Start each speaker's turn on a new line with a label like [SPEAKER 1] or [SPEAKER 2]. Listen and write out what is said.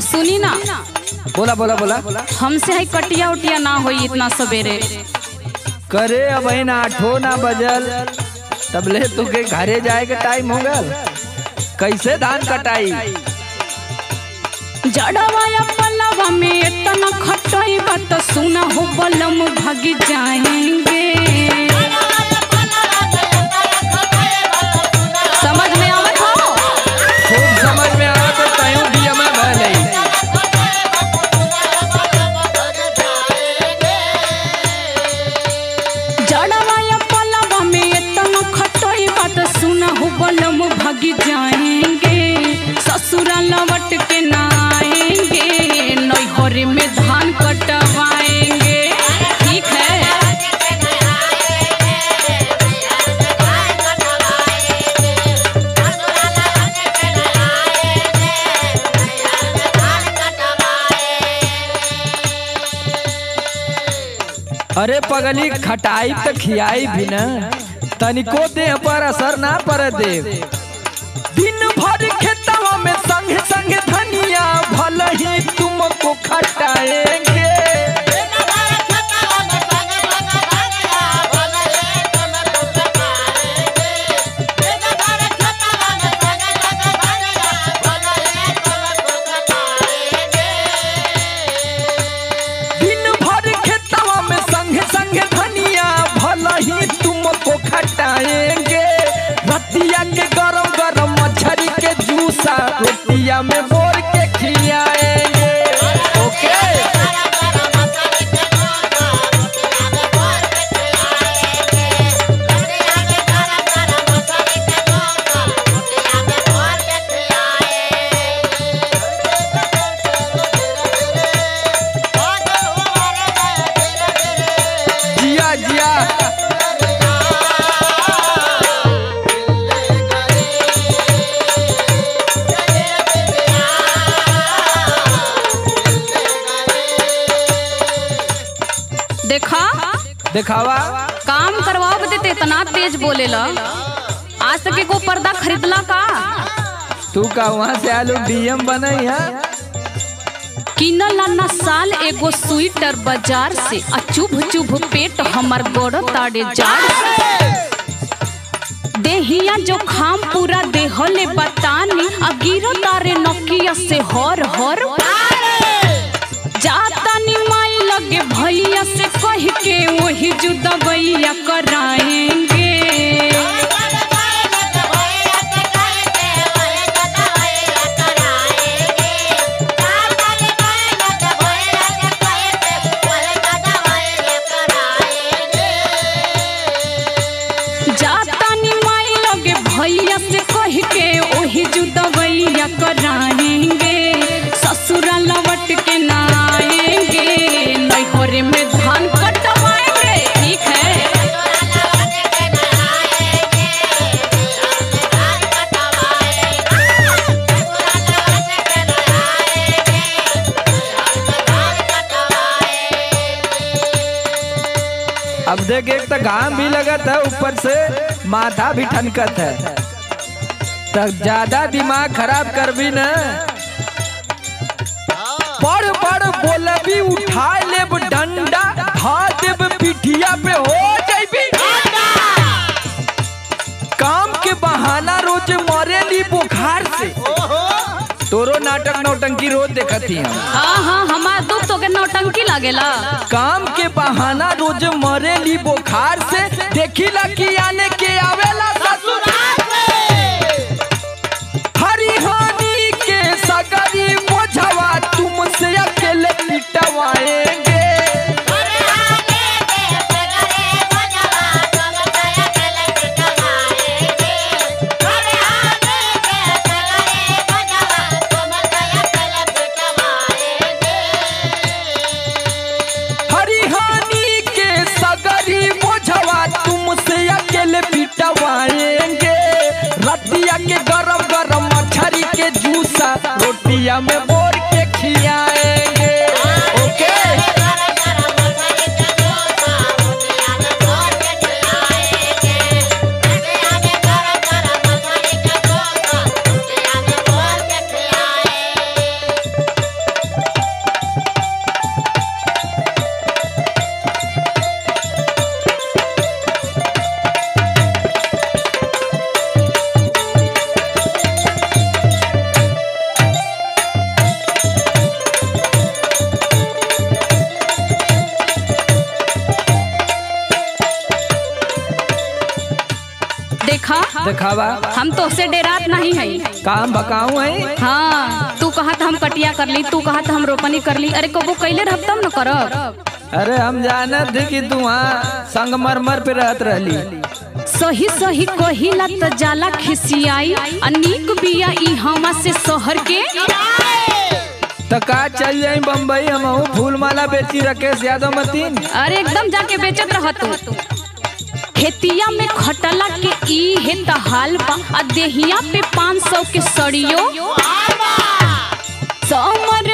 [SPEAKER 1] सुनी ना?
[SPEAKER 2] बोला बोला बोला।
[SPEAKER 1] हमसे है कटिया उटिया ना होई इतना सवेरे।
[SPEAKER 2] करे अब ना आठो ना बजल। तब ले तुके घरे जाए के टाइम हो गल कैसे धान कटाई?
[SPEAKER 1] जड़वाया पलवा में इतना खटई बात सुना हो बलम भागी जाएँगे।
[SPEAKER 2] अरे पगली खटाई तो खियाई भी ना। तनिको देह पर असर ना पर दे दिन भर खेतवा में संग संग रोटिया में बोर
[SPEAKER 1] देखा?
[SPEAKER 2] दिखावा।
[SPEAKER 1] काम करवाओ देते इतना तेज बोलेला आज तक एगो पर्दा खरीदला का?
[SPEAKER 2] तू का वहाँ से आलू डीएम बनई है?
[SPEAKER 1] किनला ना साल एगो स्वेटर बाज़ार से आ चुभ पेट हमर गोड़ ताड़े जाड़ से। देहिया जो खाम पूरा देहले बतानी आ गिरो तारे नकिया से हर हर जाता नी माई लगे भैया से के वही जुदबैया कराएँगे
[SPEAKER 2] अब देख, एक तो घाम भी लगत है, ऊपर से माथा भी ठनकत है। तो ज़्यादा दिमाग खराब कर भी न। पढ़ बड़ बोलबी, उठा लेब, डंडा खा नाटक रोज देखा थी हम
[SPEAKER 1] हाँ हाँ हमार दुख तो के नौटंकी लागेला।
[SPEAKER 2] काम के बहाना रोज मरे ली बुखार से देखी ला की आने में दिखावा।
[SPEAKER 1] हम तो से डेरात नहीं है।
[SPEAKER 2] काम बकाऊ है।
[SPEAKER 1] हाँ तू कहा हम कटिया कर ली तू कहा हम रोपनी कर ली। अरे कबो कैले रह तब न करब।
[SPEAKER 2] अरे हम जानत थे कि तू वहाँ संगमरमर पे रहत रहली।
[SPEAKER 1] सही सही कहिला त जाला खिसियाई अनीक बिया ई हमा से शहर के।
[SPEAKER 2] तो का चल जाई बम्बई हम फूल माला बेची राकेश यादव मतीन
[SPEAKER 1] अरे एकदम जाके बेचत रह तू। खेतिया में खटला के ई हे त हाल बा आ देहिया पे पाँच सौ के सड़ियो। समर